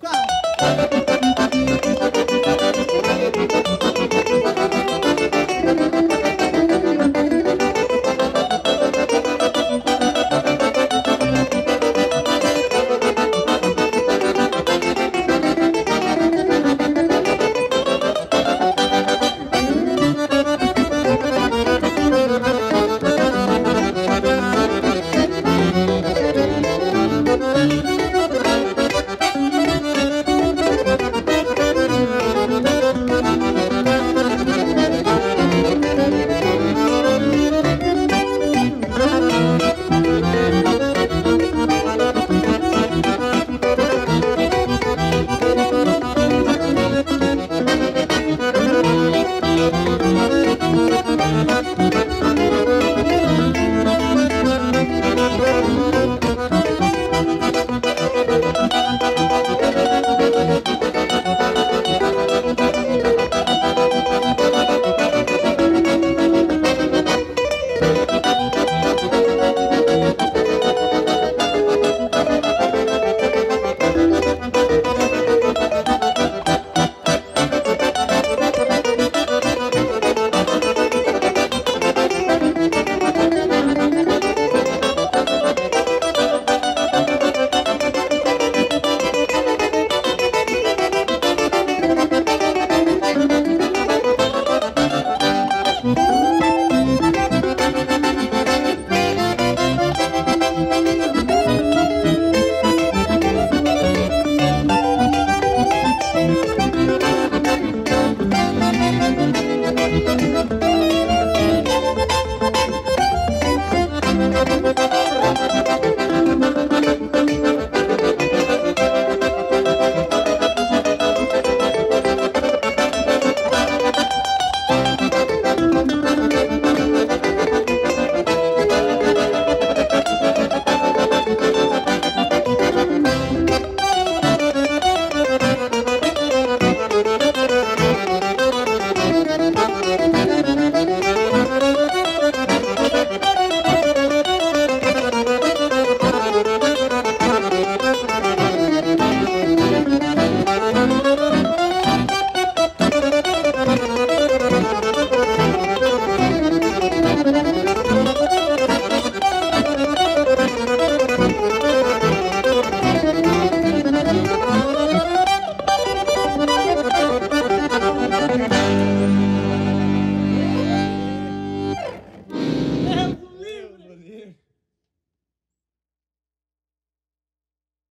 qual.